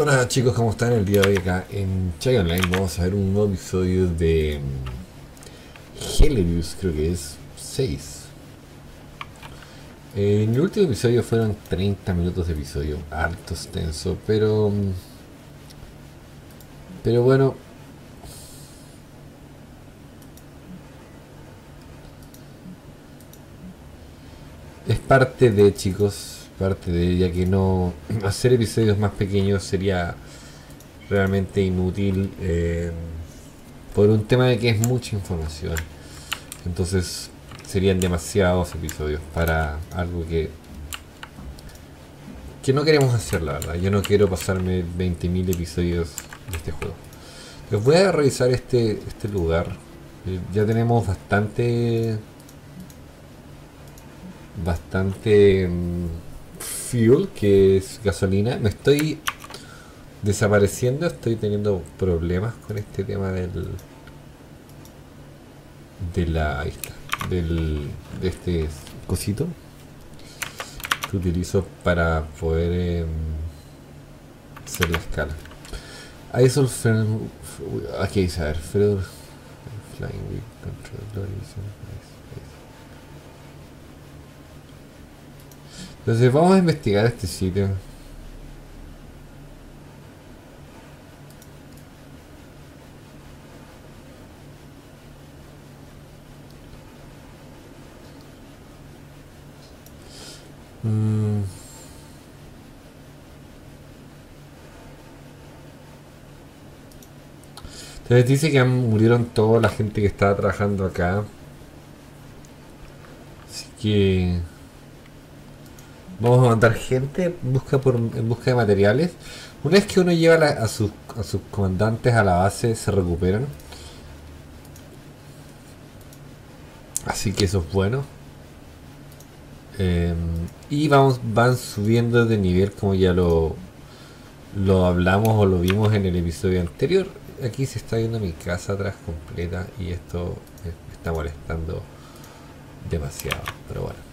Hola chicos, ¿cómo están? El día de hoy acá en Chai Online vamos a ver un nuevo episodio de mm, Helios, creo que es 6. Eh, en el último episodio fueron 30 minutos de episodio, harto extenso, pero... mm, Pero bueno... Es parte de chicos, parte de ella que no hacer episodios más pequeños sería realmente inútil eh, por un tema de que es mucha información. Entonces serían demasiados episodios para algo que que no queremos hacer, la verdad. Yo no quiero pasarme 20.000 episodios de este juego. Les voy a revisar este, este lugar. Eh, ya tenemos bastante bastante mm, fuel, que es gasolina. Me estoy desapareciendo, estoy teniendo problemas con este tema del de la ahí del de este cosito que utilizo para poder em, hacer la escala. ISO film, aquí dice, a ver, flying Entonces vamos a investigar este sitio. Mm. Entonces dice que murieron toda la gente que estaba trabajando acá. Así que vamos a mandar gente en busca, por, en busca de materiales. Una vez que uno lleva la- a, sus, a sus comandantes a la base, se recuperan. Así que eso es bueno. Eh, y vamos, van subiendo de nivel como ya lo, lo hablamos o lo vimos en el episodio anterior. Aquí se está viendo mi casa atrás completa y esto está molestando demasiado. Pero bueno.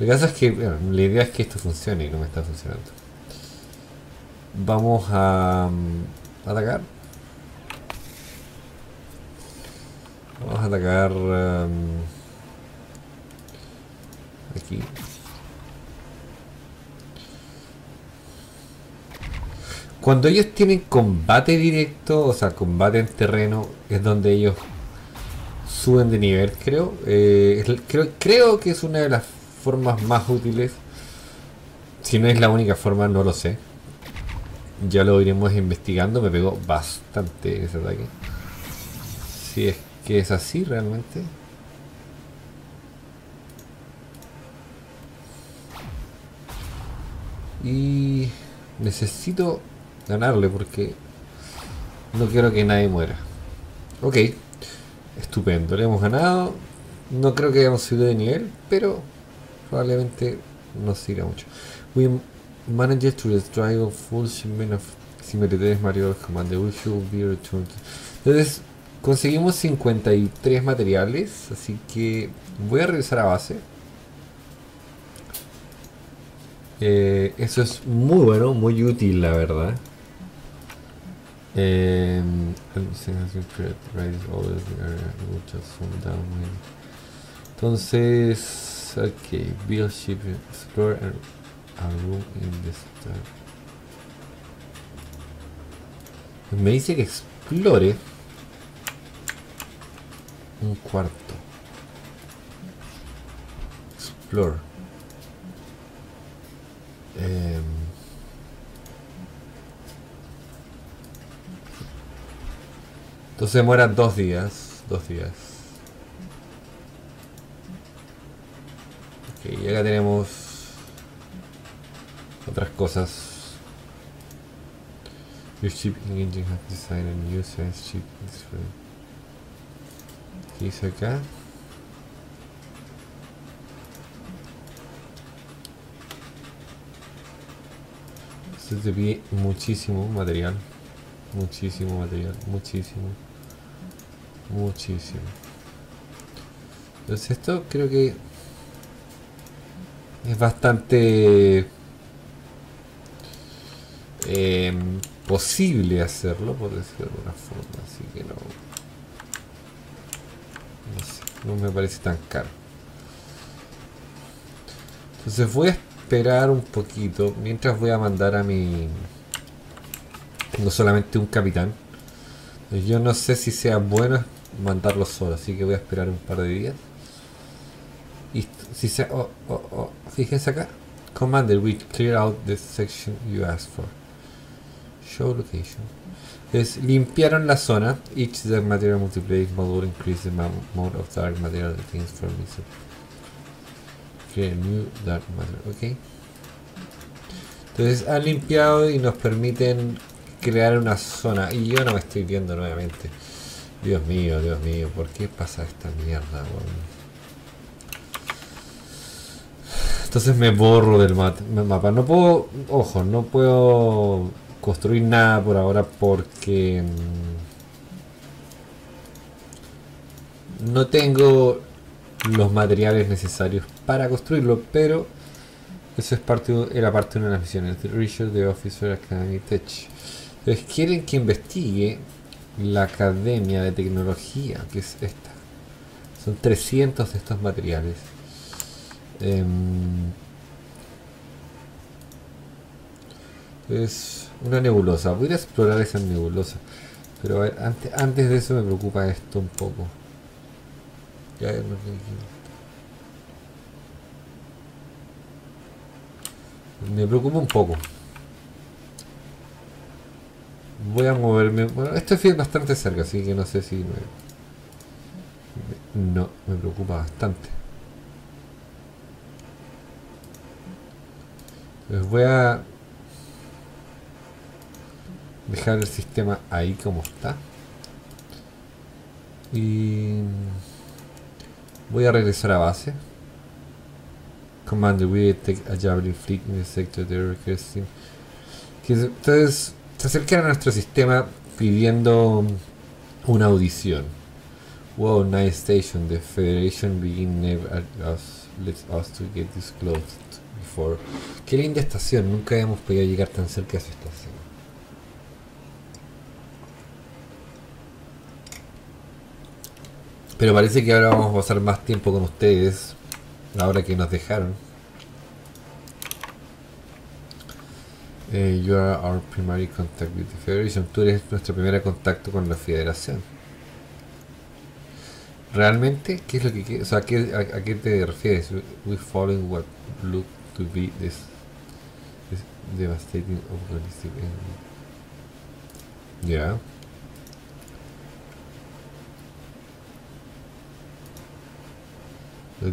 Que pasa es que bueno, la idea es que esto funcione y no me está funcionando. Vamos a mm, atacar. Vamos a atacar mm, aquí. Cuando ellos tienen combate directo, o sea, combate en terreno, es donde ellos suben de nivel, creo. Eh, creo. Creo que es una de las formas más útiles. Si no es la única forma, no lo sé. Ya lo iremos investigando. Me pegó bastante ese ataque. Si es que es así realmente. Y necesito ganarle porque no quiero que nadie muera. Ok, estupendo, le hemos ganado. No creo que hayamos subido de nivel, pero probablemente no sirva mucho. We managed to destroy a full shipment of similitudes material command. We should be returned. Entonces, conseguimos 53 materiales, así que voy a revisar a base. Eh, eso es muy bueno, muy útil, la verdad. Eh, entonces, ok, build ship, explore and a room in the star. Me dice que explore un cuarto. Explore. Em, entonces demoran dos días. Dos días. Ok, y acá tenemos otras cosas. Your ship engine have designed a new. ¿Qué dice acá? Se te pide muchísimo material. Muchísimo material. Muchísimo. Muchísimo. Entonces esto creo que es bastante eh, posible hacerlo, por decirlo de alguna forma. Así que no. No sé, no me parece tan caro. Entonces voy a esperar un poquito mientras voy a mandar a mi. Tengo solamente un capitán. Yo no sé si sea bueno mandarlo solo, así que voy a esperar un par de días. Si se. Oh, oh, oh, fíjense acá. Commander, we clear out the section you asked for. Show location. Es limpiaron la zona. Each dark material multiplayer module increase the amount of dark material that things from this. Create new dark matter. Ok. Entonces han limpiado y nos permiten crear una zona. Y yo no me estoy viendo nuevamente. Dios mío, Dios mío, ¿por qué pasa esta mierda? Weón? Entonces me borro del mapa. No puedo, ojo, no puedo construir nada por ahora porque mm, no tengo los materiales necesarios para construirlo, pero eso es parte, era parte de una de las misiones. Richard de Officer Academy Tech. Entonces quieren que investigue la Academia de Tecnología, que es esta. Son 300 de estos materiales. Em, es una nebulosa. Voy a explorar esa nebulosa. Pero antes, antes de eso me preocupa esto un poco. me preocupa un poco. Voy a moverme. Bueno, esto es bastante cerca, así que no sé si no, me preocupa bastante. Les voy a dejar el sistema ahí como está. Y voy a regresar a base. Commander, we take a Javelin fleet in the sector de requesting. Que entonces se acercan a nuestro sistema pidiendo una audición. Wow, nice station. The Federation begin never us, let us to get this closed. Qué linda estación, nunca habíamos podido llegar tan cerca a esa estación. Pero parece que ahora vamos a pasar más tiempo con ustedes, ahora que nos dejaron. Eh, you are our primary contact with the Federation. Tú eres nuestro primer contacto con la Federación. ¿Realmente? ¿Qué es lo que O sea, ¿a qué, a, qué te refieres? We following what look to be this, this devastating organistic enemy. Yeah.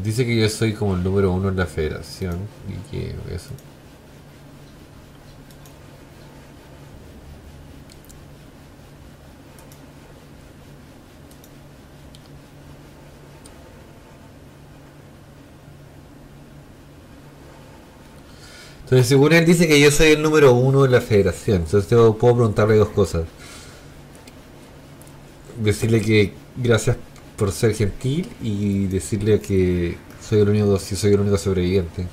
Dice que yo soy como el número uno en la federación y que eso. Entonces, según él dice que yo soy el número uno de la federación. Entonces, puedo preguntarle dos cosas. Decirle que gracias por ser gentil y decirle que soy el único, si soy el único sobreviviente.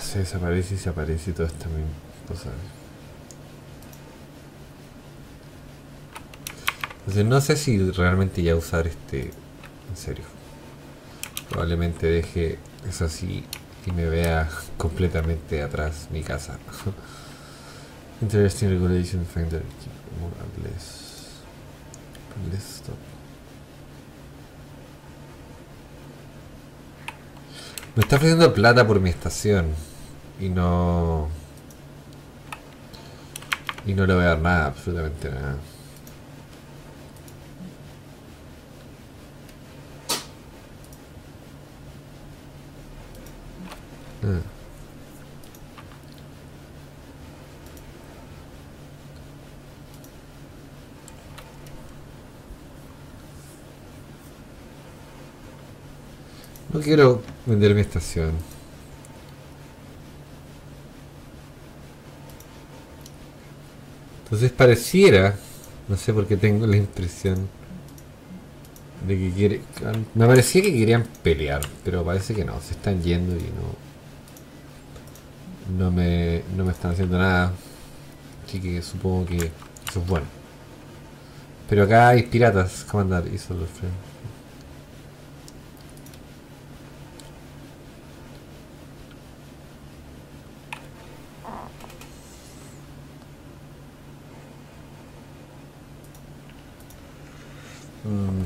Se desaparece y se aparece y todo esto cosa. Entonces no sé si realmente ya usar este en serio. Probablemente deje eso así y me vea completamente atrás mi casa. Interesting regulation finder. Stop. Me está ofreciendo plata por mi estación. Y no... Y no le voy a dar nada, absolutamente nada. Ah. Quiero vender mi estación. Entonces pareciera, no sé por qué tengo la impresión de que quiere, me parecía que querían pelear, pero parece que no, se están yendo y no, no me, no me están haciendo nada. Así que supongo que eso es bueno. Pero acá hay piratas, comandar, y solo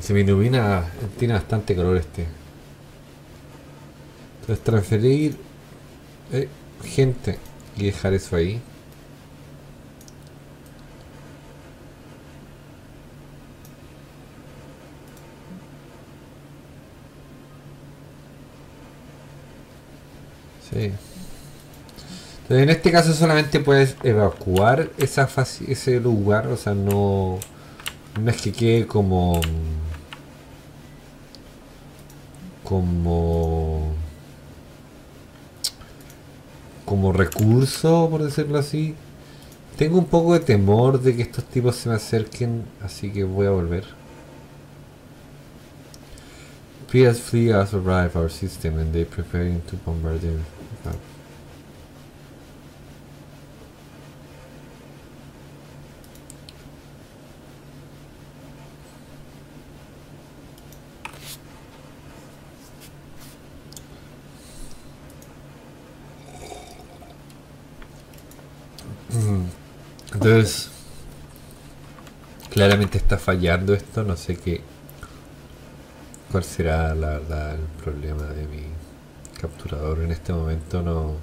se me ilumina, tiene bastante color este. Entonces transferir eh, gente y dejar eso ahí. Sí. Entonces en este caso solamente puedes evacuar esa ese lugar, o sea, no no es que quede como... Como... Como recurso, por decirlo así. Tengo un poco de temor de que estos tipos se me acerquen, así que voy a volver. PS fleet has arrived our system and they preparing to bombardier. Entonces, claramente está fallando esto, no sé qué. ¿Cuál será la verdad el problema de mi capturador? En este momento no.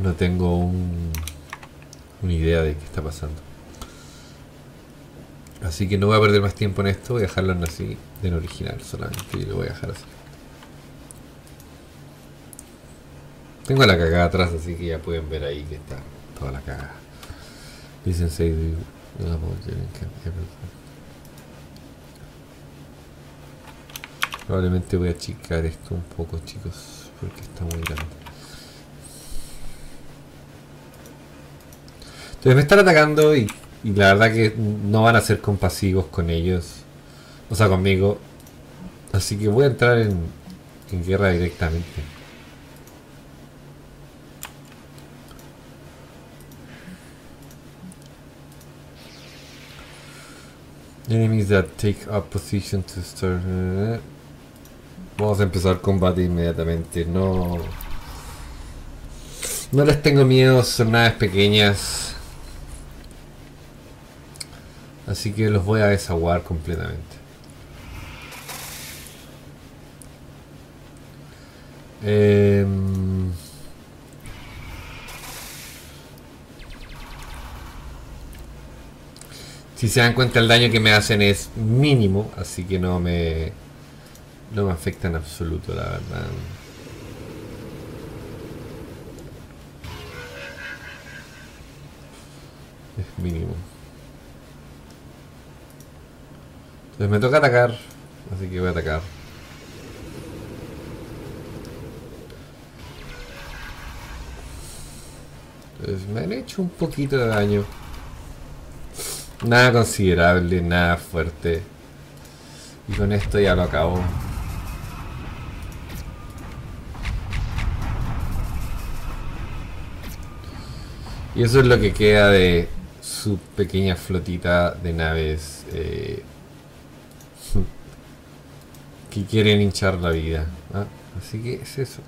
No tengo un, una idea de qué está pasando. Así que no voy a perder más tiempo en esto, voy a dejarlo en así, en original solamente, y lo voy a dejar así. Tengo la cagada atrás, así que ya pueden ver ahí que está toda la cagada. Dicen Probablemente voy a achicar esto un poco, chicos, porque está muy grande. Entonces me están atacando y, la verdad que no van a ser compasivos con ellos. O sea, conmigo. Así que voy a entrar en, en guerra directamente. Enemies that take up position to start. Eh. Vamos a empezar combate inmediatamente. No. No les tengo miedo, son naves pequeñas. Así que los voy a desaguar completamente. Eh, Si se dan cuenta el daño que me hacen es mínimo, así que no me no me afecta en absoluto, la verdad. Es mínimo. Entonces me toca atacar, así que voy a atacar. Entonces me han hecho un poquito de daño. Nada considerable, nada fuerte. Y con esto ya lo acabo. Y eso es lo que queda de su pequeña flotita de naves eh, que quieren hinchar la vida. ¿ah? Así que es eso.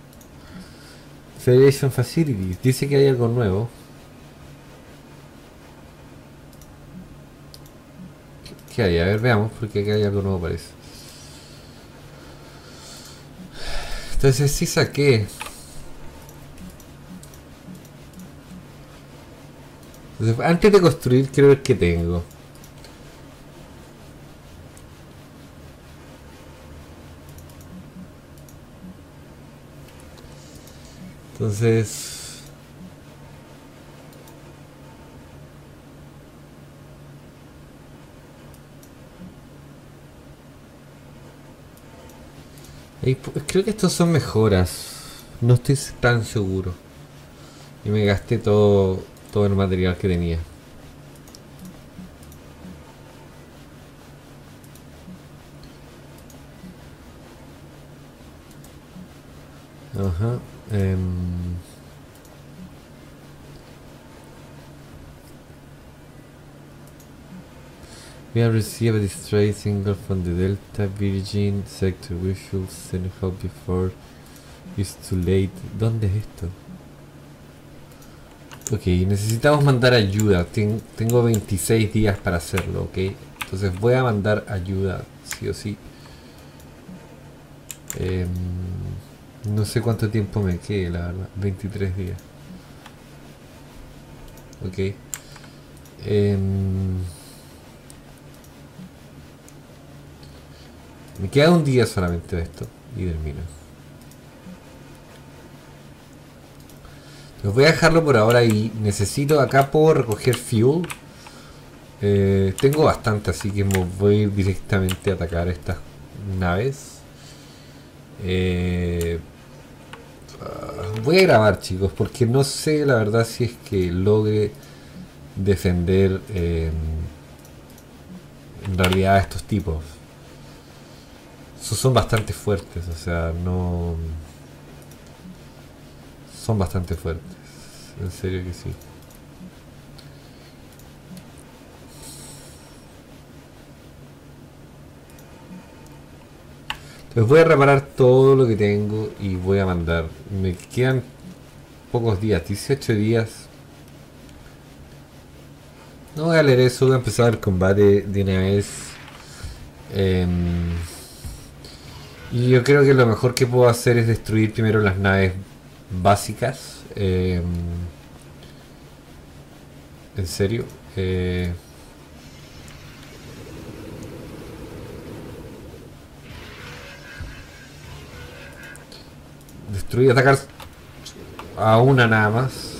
Federation Facilities. Dice que hay algo nuevo. ¿Qué hay? A ver, veamos, porque aquí hay algo nuevo parece. Entonces sí saqué. Entonces, antes de construir, quiero ver qué tengo. Entonces... Creo que estos son mejoras. No estoy tan seguro. Y me gasté todo, todo el material que tenía. Ajá. em, We have received a stray signal from the Delta Virgin sector. We should send help before it's too late. ¿Dónde es esto? Ok, necesitamos mandar ayuda. Ten- tengo 26 días para hacerlo, ok. Entonces voy a mandar ayuda, sí o sí. Em, no sé cuánto tiempo me quede, la verdad. 23 días. Ok. Em, me queda un día solamente de esto y termino. Los voy a dejarlo por ahora y necesito acá puedo recoger fuel. Eh, tengo bastante, así que me voy directamente a atacar estas naves. Eh, voy a grabar chicos, porque no sé la verdad si es que logre defender eh, en realidad a estos tipos. So- Son bastante fuertes, o sea, no... Son bastante fuertes. En serio que sí. Entonces voy a reparar todo lo que tengo y voy a mandar. Me quedan pocos días, 18 días. No voy a leer eso, voy a empezar el combate de una vez. Em, y yo creo que lo mejor que puedo hacer es destruir primero las naves básicas. em, en serio. eh, destruir, atacar a una nada más.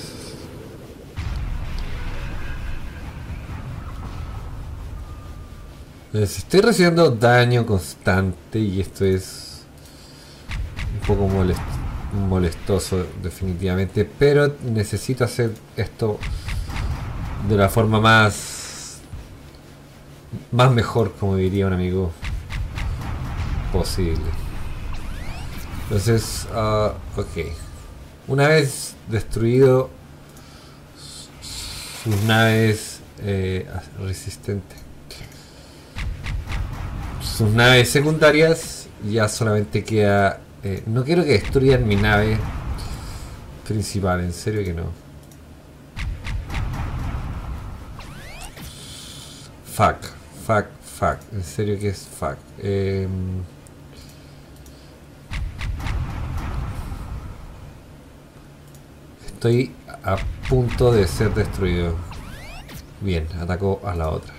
Estoy recibiendo daño constante y esto es un poco molest- molestoso definitivamente, pero necesito hacer esto de la forma más más mejor, como diría un amigo, posible. Entonces, ah, ok. Una vez destruido sus naves eh, resistentes, sus naves secundarias, ya solamente queda. eh, no quiero que destruyan mi nave principal, en serio que no. Fuck, fuck, fuck, en serio que es fuck. Em, Estoy a punto de ser destruido. Bien, atacó a la otra.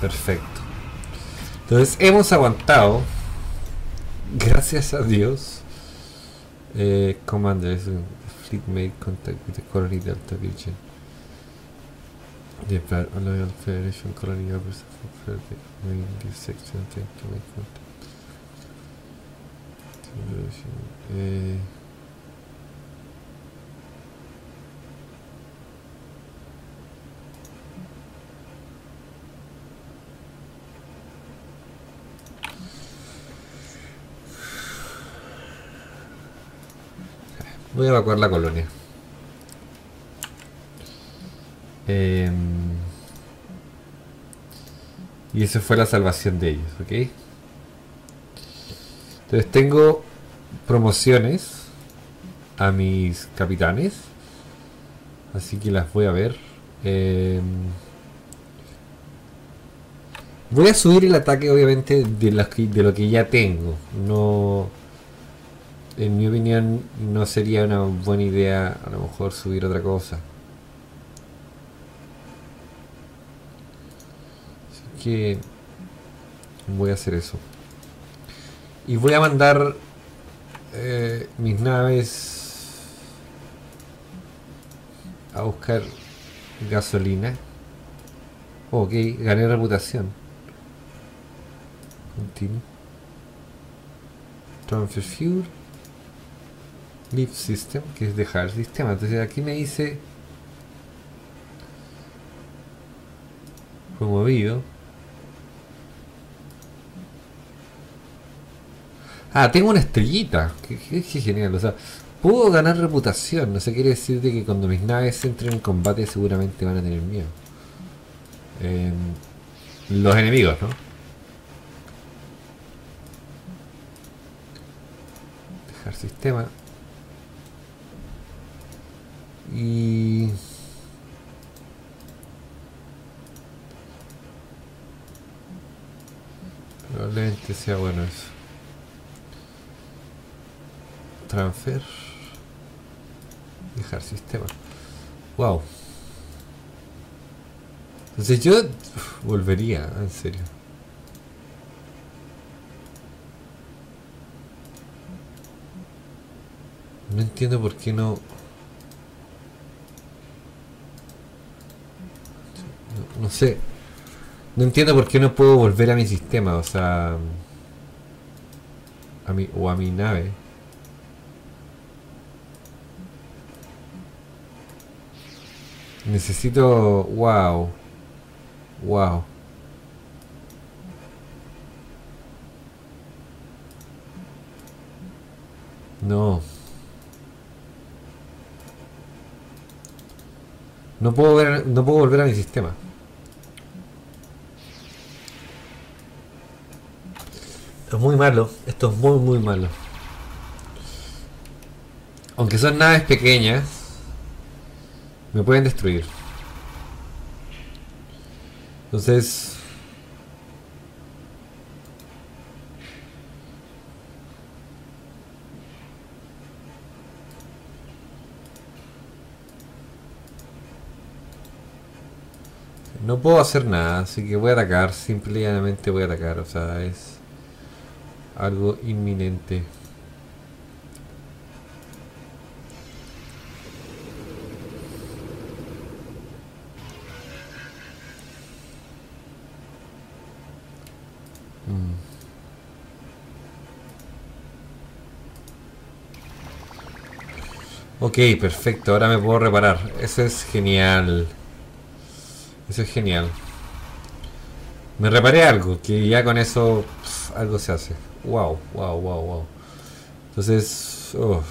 Perfecto. Entonces hemos aguantado. Gracias a Dios. Eh, Commander, fleet made contact with the colony Delta Virgin. The Loyal Federation colony offers a further in this section to make contact. Voy a evacuar la colonia. Em, y eso fue la salvación de ellos, ¿ok? Entonces tengo promociones a mis capitanes. Así que las voy a ver. Em, voy a subir el ataque obviamente de, lo que ya tengo. No en mi opinión no sería una buena idea a lo mejor subir otra cosa. Así que voy a hacer eso. Y voy a mandar eh, mis naves a buscar gasolina. Ok, gané reputación. Continuo. Transfer Fuel. Leave System, que es dejar el sistema. Entonces aquí me dice fue movido. Ah, tengo una estrellita. Qué, genial. O sea, puedo ganar reputación. No sé, quiere decir de que cuando mis naves entren en combate seguramente van a tener miedo. Em, los enemigos, ¿no? Dejar sistema. Y... Probablemente sea bueno eso. Transfer. Dejar sistema. Wow. Entonces yo volvería, en serio. No entiendo por qué no... No, sé. No entiendo por qué no puedo volver a mi sistema, o sea... A mi, o a mi nave. Necesito... Wow. Wow. No. No puedo ver, no puedo volver a mi sistema. Es muy malo. Esto es muy muy malo. Aunque son naves pequeñas, me pueden destruir. Entonces... No puedo hacer nada, así que voy a atacar, simplemente voy a atacar, o sea, es algo inminente. Ok, perfecto, ahora me puedo reparar. Eso es genial. Eso es genial. Me reparé algo, que ya con eso algo se hace. Wow, wow, wow, wow. Entonces... Oh.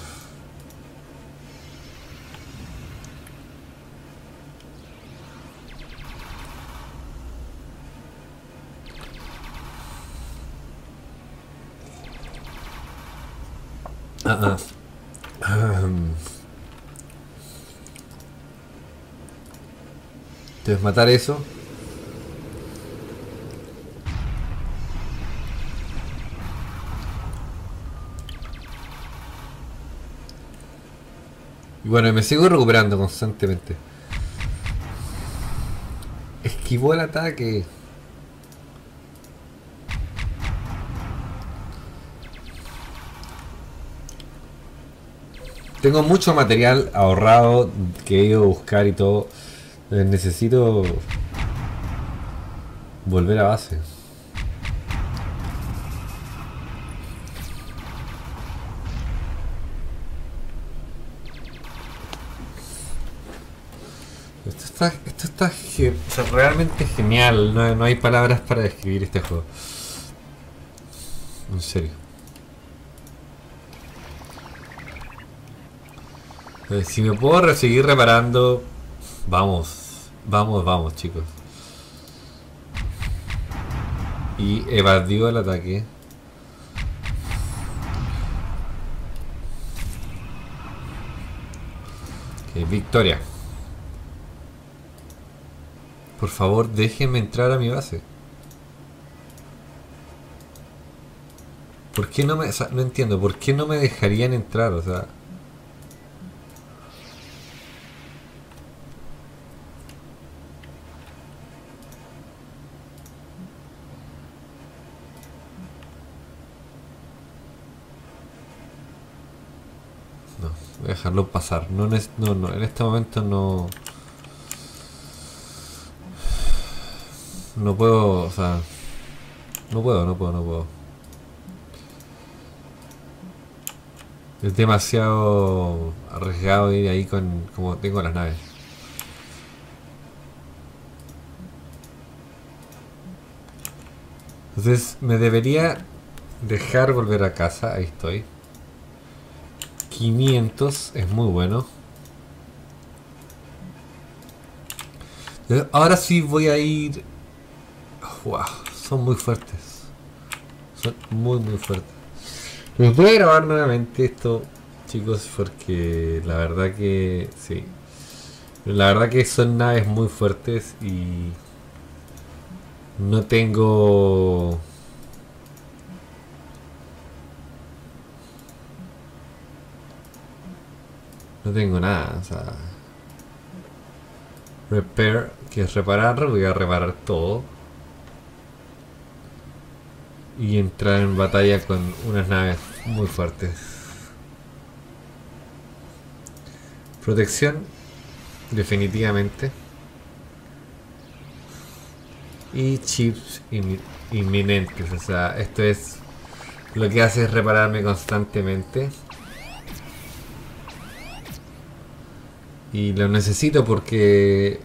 Ah, ah. Entonces matar eso. Bueno, me sigo recuperando constantemente. Esquivó el ataque. Tengo mucho material ahorrado que he ido a buscar y todo. Necesito volver a base. Esto está, esto está realmente genial. No, no hay palabras para describir este juego. En serio. Si me puedo seguir reparando, vamos, vamos, vamos chicos. Y evadió el ataque. Victoria. Por favor, déjenme entrar a mi base. ¿Por qué no me... no entiendo, ¿por qué no me dejarían entrar? O sea... dejarlo pasar. No, no, no, en este momento no... No puedo, o sea... No puedo, no puedo, no puedo. Es demasiado arriesgado ir ahí con como tengo las naves. Entonces me debería dejar volver a casa. Ahí estoy. 500 es muy bueno. Ahora sí voy a ir... Wow, son muy fuertes. Son muy muy fuertes. Les voy a grabar nuevamente esto, chicos, porque la verdad que... Sí. La verdad que son naves muy fuertes y... No tengo... No tengo nada, o sea... Repair, que es reparar, voy a reparar todo. Y entrar en batalla con unas naves muy fuertes. Protección, definitivamente. Y chips inminentes, o sea, esto es lo que hace es repararme constantemente. Y lo necesito porque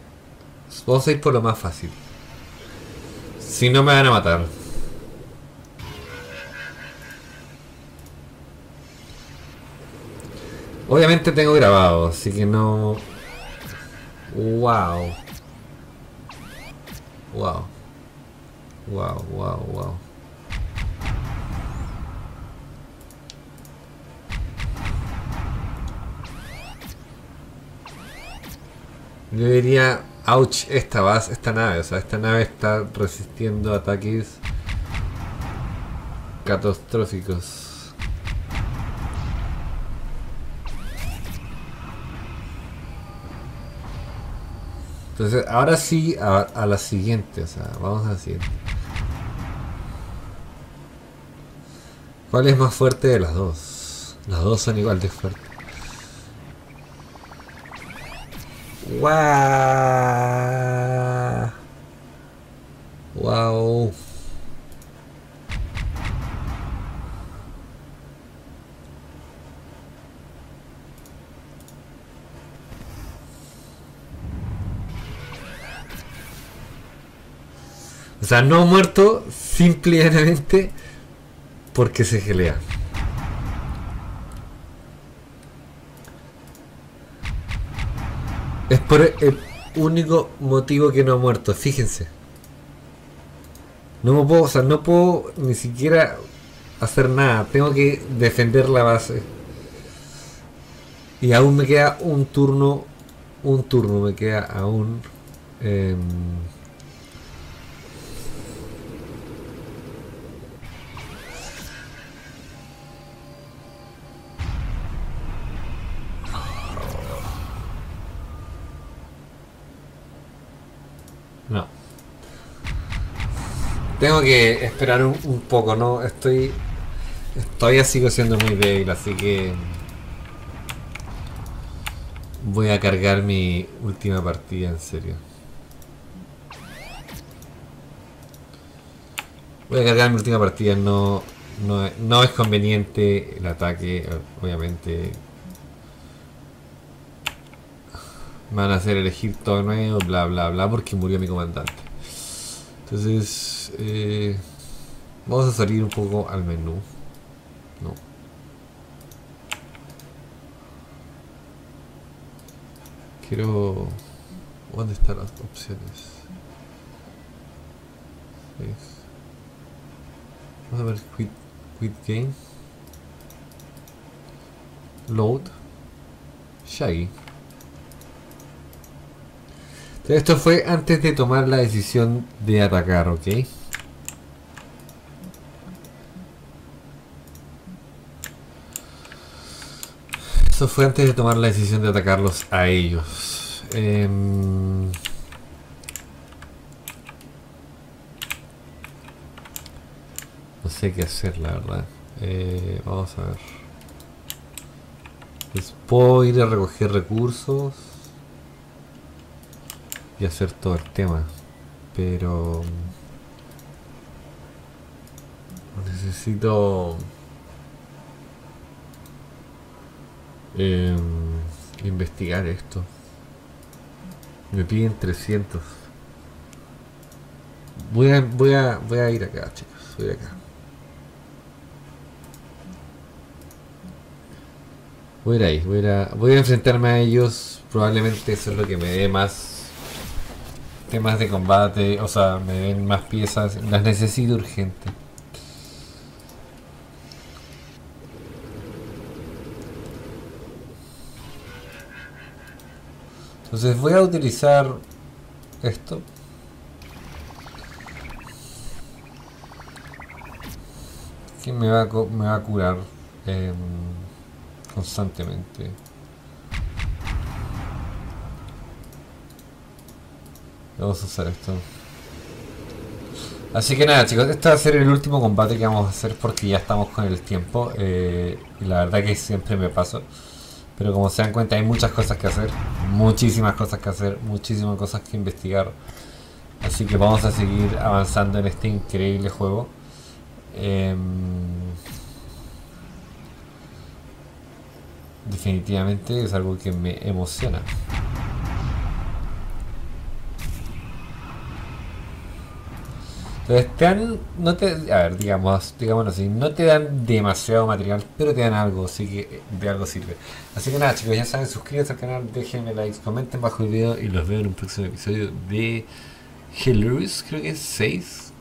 a ir por lo más fácil. Si no me van a matar. Obviamente tengo grabado, así que no... Wow. Wow. Wow, wow, wow. Yo diría, ouch, esta base, esta nave, o sea, esta nave está resistiendo ataques catastróficos. Entonces, ahora sí a, a la siguiente, o sea, vamos a la siguiente. ¿Cuál es más fuerte de las dos? Las dos son igual de fuertes. ¡Wow! ¡Wow! O sea, no muerto simplemente porque se gelea. Es por el único motivo que no ha muerto, fíjense. No me puedo, o sea, no puedo ni siquiera hacer nada. Tengo que defender la base. Y aún me queda un turno. Un turno me queda aún. Eh, Tengo que esperar un, poco, ¿no? Estoy... Todavía sigo siendo muy débil, así que... Voy a cargar mi última partida, en serio. Voy a cargar mi última partida, no, no, no es conveniente el ataque, obviamente me van a hacer elegir todo nuevo, bla bla bla, porque murió mi comandante. Entonces, eh, vamos a salir un poco al menú. No. Quiero... ¿Dónde están las opciones? Vamos a ver quit, quit game. Load. Shaggy. Esto fue antes de tomar la decisión de atacar, ¿ok? Eso fue antes de tomar la decisión de atacarlos a ellos. Eh... No sé qué hacer, la verdad. Eh, vamos a ver. Pues puedo ir a recoger recursos y hacer todo el tema pero necesito Em, investigar esto. Me piden 300. Voy a, voy a, voy a ir acá, chicos. Voy acá. Voy a ir ahí. Voy a, voy a enfrentarme a ellos. Probablemente eso es lo que me dé más temas de combate. O sea, me den más piezas. Las necesito urgente. Entonces voy a utilizar esto. Que me va a, me va a curar em, constantemente. Vamos a usar esto. Así que nada chicos, este va a ser el último combate que vamos a hacer porque ya estamos con el tiempo. eh, y la verdad que siempre me paso. Pero como se dan cuenta hay muchas cosas que hacer. Muchísimas cosas que hacer. Muchísimas cosas que investigar. Así que vamos a seguir avanzando en este increíble juego. Em, definitivamente es algo que me emociona. Entonces te dan, no te, a ver, digamos, digámoslo así, no te dan demasiado material, pero te dan algo, así que eh, de algo sirve. Así que nada chicos, ya saben, suscríbanse al canal, déjenme likes, comenten bajo el video y los veo en un próximo episodio de Hilarious, creo que es 6.